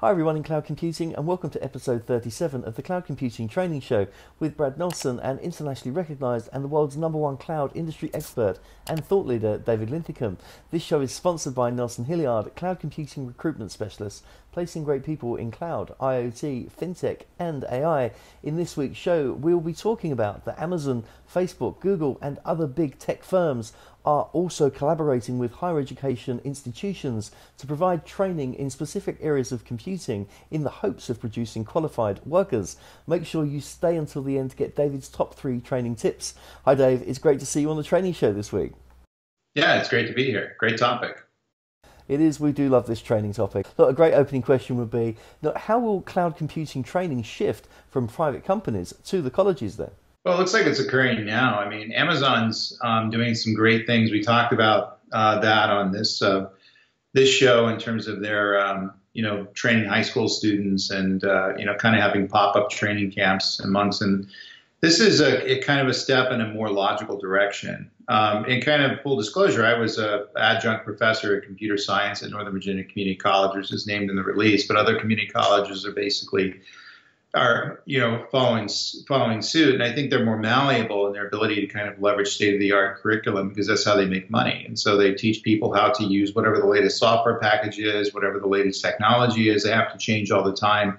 Hi everyone in cloud computing and welcome to episode 37 of the Cloud Computing Training Show with Brad Nelson and internationally recognized and the world's number one cloud industry expert and thought leader David Linthicum. This show is sponsored by Nelson Hilliard, cloud computing recruitment specialist, placing great people in cloud, IoT, fintech and AI. In this week's show, we'll be talking about the Amazon, Facebook, Google and other big tech firms are also collaborating with higher education institutions to provide training in specific areas of computing in the hopes of producing qualified workers. Make sure you stay until the end to get David's top three training tips. Hi, Dave. It's great to see you on the training show this week. Yeah, it's great to be here. Great topic. It is. We do love this training topic. Look, a great opening question would be: How will cloud computing training shift from private companies to the colleges then? Well, it looks like it's occurring now. I mean, Amazon's um, doing some great things. We talked about uh, that on this uh, this show in terms of their um, you know training high school students and uh, you know kind of having pop up training camps amongst and this is a, a, kind of a step in a more logical direction. Um, in kind of full disclosure, I was a adjunct professor at computer science at Northern Virginia Community College, which is named in the release, but other community colleges are basically are you know following following suit, and I think they're more malleable in their ability to kind of leverage state of the art curriculum because that's how they make money. And so they teach people how to use whatever the latest software package is, whatever the latest technology is. They have to change all the time.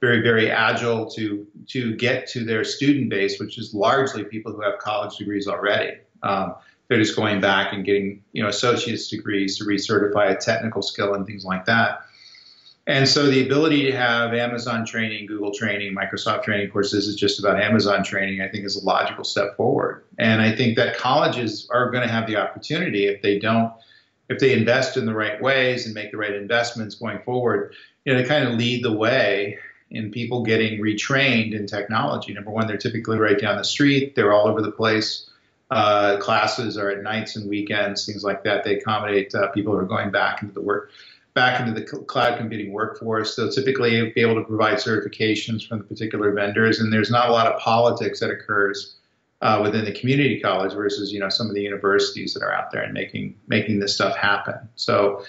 Very very agile to to get to their student base, which is largely people who have college degrees already. Um, they're just going back and getting you know associate's degrees to recertify a technical skill and things like that. And so the ability to have Amazon training, Google training, Microsoft training, courses is just about Amazon training, I think is a logical step forward. And I think that colleges are going to have the opportunity if they don't, if they invest in the right ways and make the right investments going forward, you know, to kind of lead the way in people getting retrained in technology. Number one, they're typically right down the street, they're all over the place. Uh, classes are at nights and weekends, things like that. They accommodate uh, people who are going back into the work back into the cloud computing workforce. They'll typically be able to provide certifications from the particular vendors, and there's not a lot of politics that occurs uh, within the community college versus you know some of the universities that are out there and making making this stuff happen. So.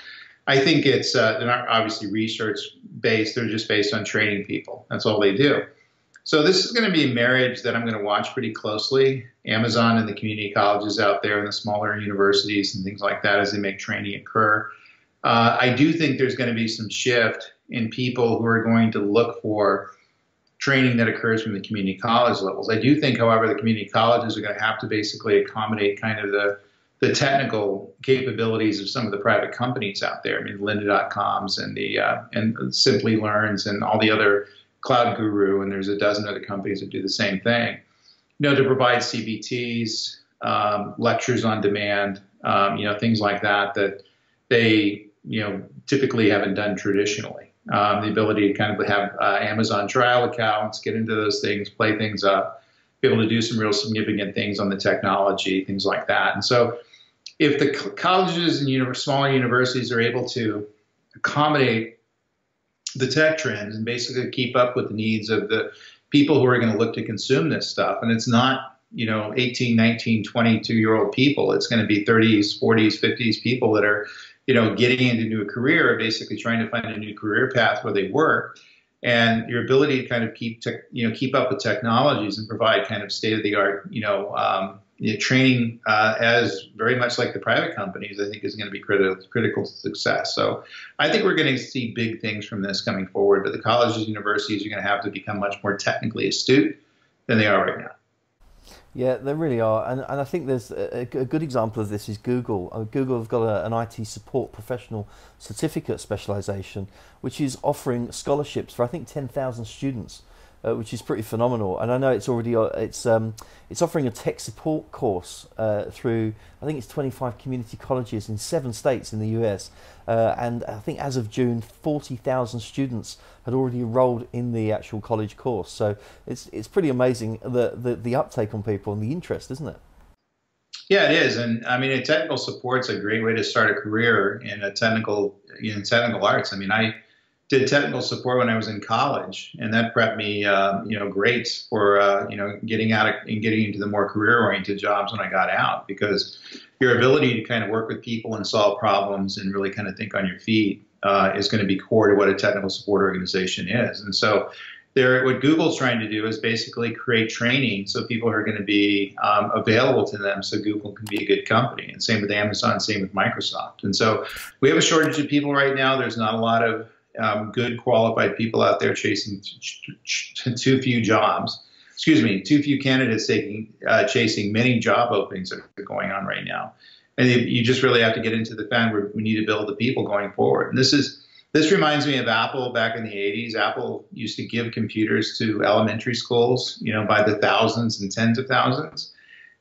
I think it's uh, they're not obviously research based; they're just based on training people. That's all they do. So this is going to be a marriage that I'm going to watch pretty closely. Amazon and the community colleges out there and the smaller universities and things like that as they make training occur. Uh, I do think there's going to be some shift in people who are going to look for training that occurs from the community college levels. I do think, however, the community colleges are going to have to basically accommodate kind of the the technical capabilities of some of the private companies out there. I mean, Lynda.coms and the uh, and Simplilearns and all the other Cloud Guru, and there's a dozen other companies that do the same thing. You know, to provide CBTs, um, lectures on demand, um, you know, things like that that they you know typically haven't done traditionally. Um, the ability to kind of have uh, Amazon trial accounts, get into those things, play things up, be able to do some real significant things on the technology, things like that. And so, if the colleges and universe, smaller universities are able to accommodate the tech trends and basically keep up with the needs of the people who are going to look to consume this stuff, and it's not you know 18 19 22 year old people it's going to be 30s 40s 50s people that are you know, getting into a new career, basically trying to find a new career path where they work, and your ability to kind of keep, te- you know, keep up with technologies and provide kind of state of the art, you know, um, you know, training uh, as very much like the private companies, I think is going to be critical critical to success. So I think we're going to see big things from this coming forward. But the colleges universities are going to have to become much more technically astute than they are right now. Yeah, they really are, and and I think there's a, a good example of this is Google. Uh, Google have got a, an IT support professional certificate specialization, which is offering scholarships for I think ten thousand students uh, which is pretty phenomenal. And I know it's already uh, it's um, it's offering a tech support course uh, through I think it's 25 community colleges in seven states in the US, uh, and I think as of June, 40,000 students had already enrolled in the actual college course. So it's it's pretty amazing the the, the uptake on people and the interest, isn't it? Yeah, it is, and I mean, technical support's a great way to start a career in a technical in technical arts. I mean, I did technical support when I was in college, and that prepped me, uh, you know, great for uh, you know getting out of, and getting into the more career-oriented jobs when I got out. Because your ability to kind of work with people and solve problems and really kind of think on your feet uh, is going to be core to what a technical support organization is. And so, there, what Google's trying to do is basically create training so people are going to be um, available to them so Google can be a good company. And same with Amazon, same with Microsoft. And so we have a shortage of people right now. There's not a lot of um, good qualified people out there chasing too few jobs. Excuse me, too few candidates taking uh, chasing many job openings that are going on right now. And you just really have to get into the fan where we need to build the people going forward. And this is this reminds me of Apple back in the 80s. Apple used to give computers to elementary schools, you know, by the thousands and tens of thousands.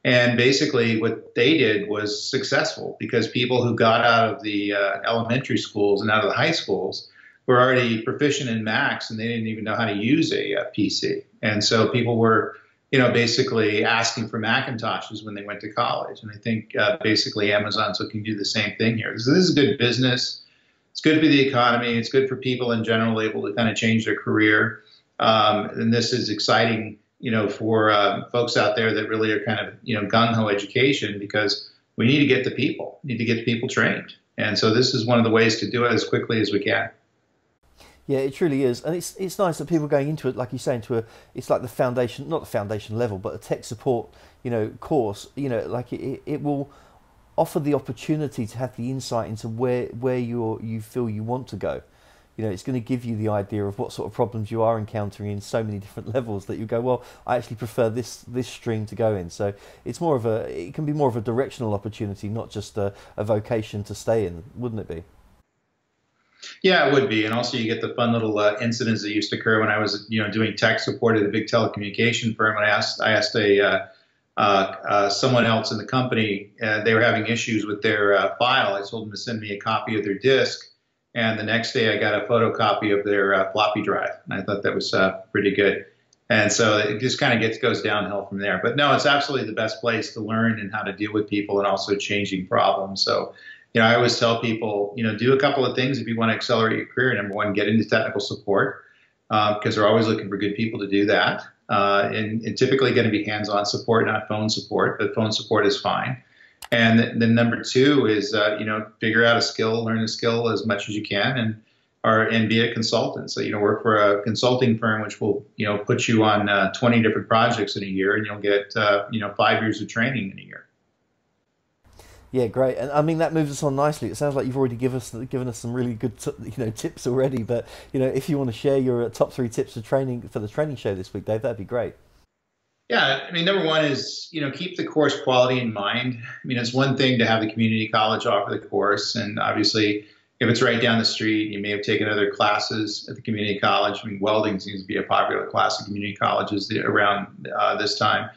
And basically, what they did was successful because people who got out of the uh, elementary schools and out of the high schools were already proficient in Macs and they didn't even know how to use a, a PC. And so people were, you know, basically asking for Macintoshes when they went to college. And I think uh, basically Amazon's looking to do the same thing here. So this is good business. It's good for the economy. It's good for people in general able to kind of change their career. Um, and this is exciting, you know, for uh, folks out there that really are kind of, you know, gung ho education because we need to get the people, need to get the people trained. And so this is one of the ways to do it as quickly as we can. Yeah, it truly is, and it's it's nice that people are going into it, like you say, into a it's like the foundation, not the foundation level, but a tech support, you know, course. You know, like it, it will offer the opportunity to have the insight into where where you you feel you want to go. You know, it's going to give you the idea of what sort of problems you are encountering in so many different levels that you go, well, I actually prefer this this stream to go in. So it's more of a it can be more of a directional opportunity, not just a, a vocation to stay in, wouldn't it be? Yeah, it would be, and also you get the fun little uh, incidents that used to occur when I was, you know, doing tech support at a big telecommunication firm. And I asked, I asked a uh, uh, uh someone else in the company, uh, they were having issues with their uh, file. I told them to send me a copy of their disk, and the next day I got a photocopy of their floppy drive, and I thought that was pretty good. And so it just kind of gets goes downhill from there. But no, it's absolutely the best place to learn and how to deal with people and also changing problems. So you know, I always tell people, you know, do a couple of things if you want to accelerate your career. Number one, get into technical support because uh, they're always looking for good people to do that. Uh, and, and, typically going to be hands-on support, not phone support, but phone support is fine. And then number two is, uh, you know, figure out a skill, learn a skill as much as you can, and or and be a consultant. So you know, work for a consulting firm, which will you know put you on uh, 20 different projects in a year, and you'll get uh, you know five years of training in a year. Yeah, great. And I mean that moves us on nicely. It sounds like you've already given us given us some really good you know tips already. But you know, if you want to share your uh, top three tips for training for the training show this week, Dave, that'd be great. Yeah, I mean, number one is you know keep the course quality in mind. I mean, it's one thing to have the community college offer the course, and obviously, if it's right down the street, you may have taken other classes at the community college. I mean, welding seems to be a popular class at community colleges around uh, this time.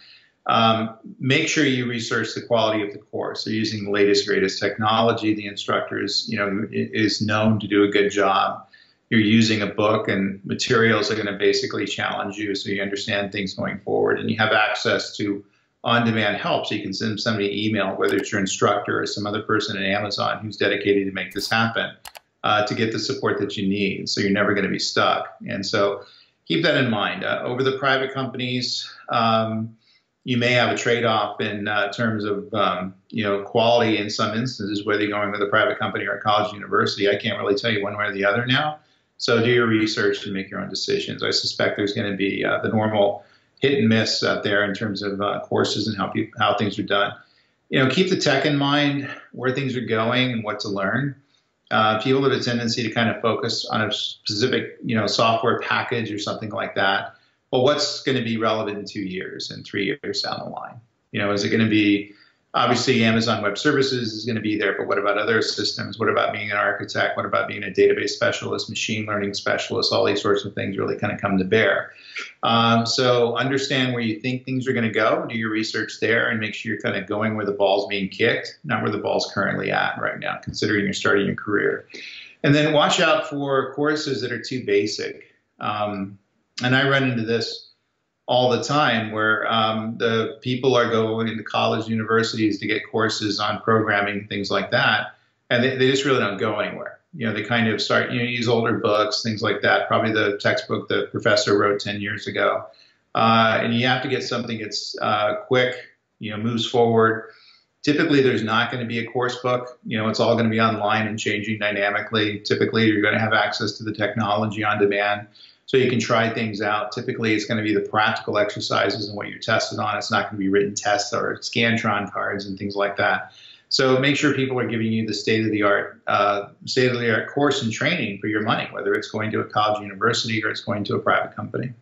Um, make sure you research the quality of the course. They're using the latest, greatest technology. The instructor is, you know, is known to do a good job. You're using a book and materials are going to basically challenge you so you understand things going forward. And you have access to on-demand help so you can send somebody an email, whether it's your instructor or some other person at Amazon who's dedicated to make this happen, uh, to get the support that you need. So you're never going to be stuck. And so keep that in mind. Uh, over the private companies, um, you may have a trade-off in uh, terms of um, you know quality in some instances, whether you're going with a private company or a college university. I can't really tell you one way or the other now. So do your research and make your own decisions. I suspect there's going to be uh, the normal hit and miss out there in terms of uh, courses and how how things are done. You know, keep the tech in mind, where things are going and what to learn. Uh, people have a tendency to kind of focus on a specific, you know, software package or something like that well, what's going to be relevant in two years and three years down the line? You know, is it going to be obviously Amazon Web Services is going to be there, but what about other systems? What about being an architect? What about being a database specialist, machine learning specialist? All these sorts of things really kind of come to bear. Um, so understand where you think things are going to go. Do your research there and make sure you're kind of going where the ball's being kicked, not where the ball's currently at right now, considering you're starting your career. And then watch out for courses that are too basic. Um, and I run into this all the time where um, the people are going into college universities to get courses on programming things like that and they, they just really don't go anywhere. You know they kind of start you know use older books things like that probably the textbook the professor wrote 10 years ago. Uh, and you have to get something that's uh, quick you know moves forward Typically, there's not going to be a course book. You know, it's all going to be online and changing dynamically. Typically, you're going to have access to the technology on demand so you can try things out. Typically, it's going to be the practical exercises and what you're tested on. It's not going to be written tests or Scantron cards and things like that. So make sure people are giving you the state of the art, uh, state of the art course and training for your money, whether it's going to a college, university, or it's going to a private company.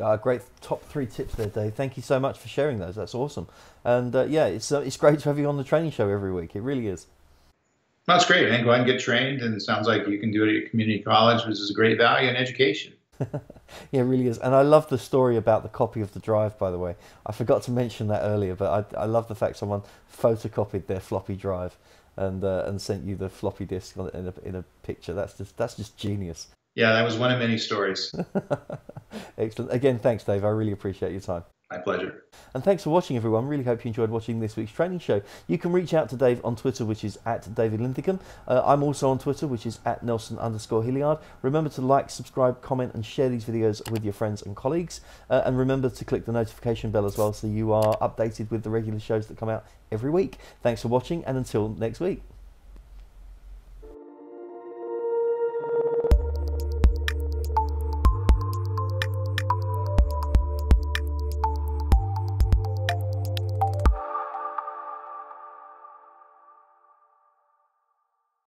Uh, great top three tips there, Dave. Thank you so much for sharing those. That's awesome. And uh, yeah, it's uh, it's great to have you on the training show every week. It really is. That's great, man. Go ahead and get trained. And it sounds like you can do it at your community college, which is a great value in education. yeah, it really is. And I love the story about the copy of the drive, by the way. I forgot to mention that earlier, but I, I love the fact someone photocopied their floppy drive and uh, and sent you the floppy disk in a, in a picture. That's just that's just genius. Yeah, that was one of many stories. Excellent. Again, thanks, Dave. I really appreciate your time. My pleasure. And thanks for watching, everyone. Really hope you enjoyed watching this week's training show. You can reach out to Dave on Twitter, which is at David Linthicum. Uh, I'm also on Twitter, which is at Nelson underscore Hilliard. Remember to like, subscribe, comment, and share these videos with your friends and colleagues. Uh, and remember to click the notification bell as well so you are updated with the regular shows that come out every week. Thanks for watching, and until next week.